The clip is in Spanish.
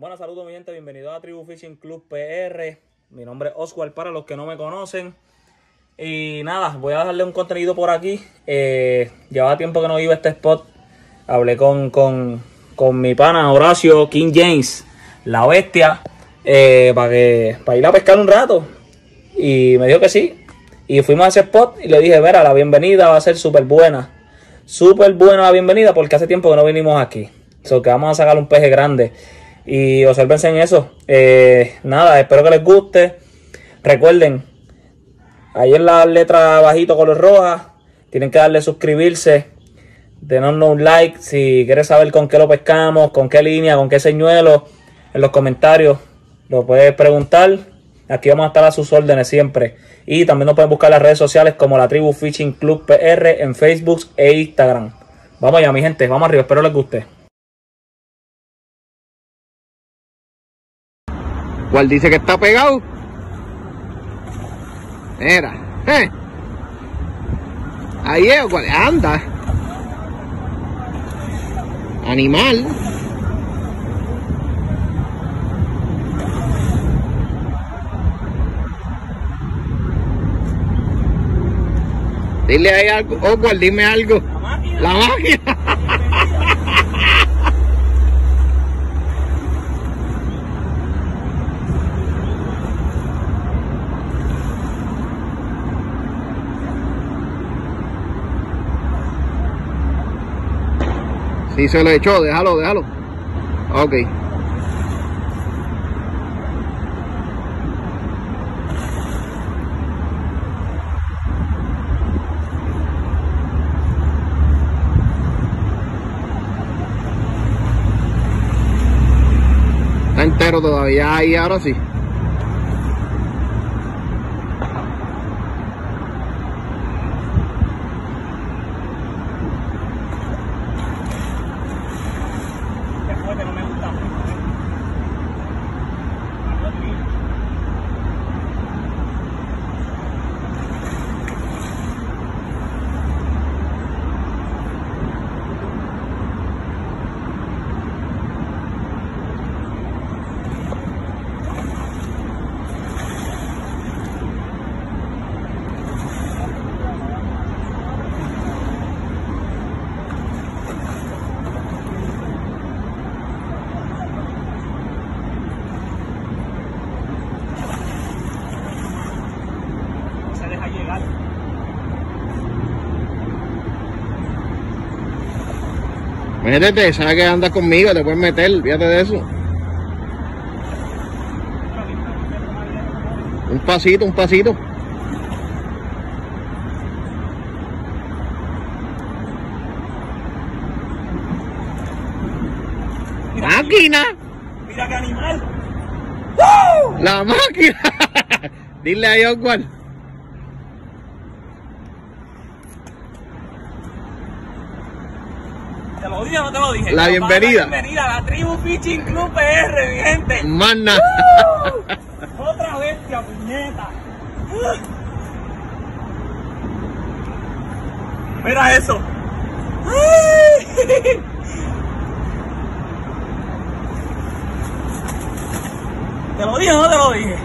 Buenas saludos mi gente, bienvenidos a Tribu Fishing Club PR. Mi nombre es Oswald para los que no me conocen. Y nada, voy a darle un contenido por aquí. Eh, llevaba tiempo que no iba a este spot. Hablé con, con, con mi pana Horacio King James, la bestia, eh, para, que, para ir a pescar un rato. Y me dijo que sí. Y fuimos a ese spot y le dije, verá, la bienvenida va a ser súper buena. Súper buena la bienvenida porque hace tiempo que no vinimos aquí. So que vamos a sacar un peje grande. Y observense en eso. Eh, nada, espero que les guste. Recuerden, ahí en la letra bajito color roja. Tienen que darle suscribirse. Denos un like si quieres saber con qué lo pescamos, con qué línea, con qué señuelo. En los comentarios lo puedes preguntar. Aquí vamos a estar a sus órdenes siempre. Y también nos pueden buscar las redes sociales como la Tribu Fishing Club PR en Facebook e Instagram. Vamos allá, mi gente. Vamos arriba. Espero les guste. ¿Cuál dice que está pegado? Mira. ¿eh? Ahí es, ¿cuál? anda. Animal. Dile ahí algo, Oswald, dime algo. La máquina. Sí se lo echó, déjalo, déjalo. Ok. Está entero todavía ahí, ahora sí. Métete, sabes que andas conmigo, te puedes meter, fíjate de eso. Un pasito, un pasito. ¡Máquina! Mira qué animal. ¡La máquina! Dile ahí, Oswald. Te lo dije o no te lo dije. La bienvenida. La bienvenida a la tribu Pitching Club PR, mi gente. Magna. Uh, otra bestia, puñeta. Uh. Mira eso. Te lo dije o no te lo dije.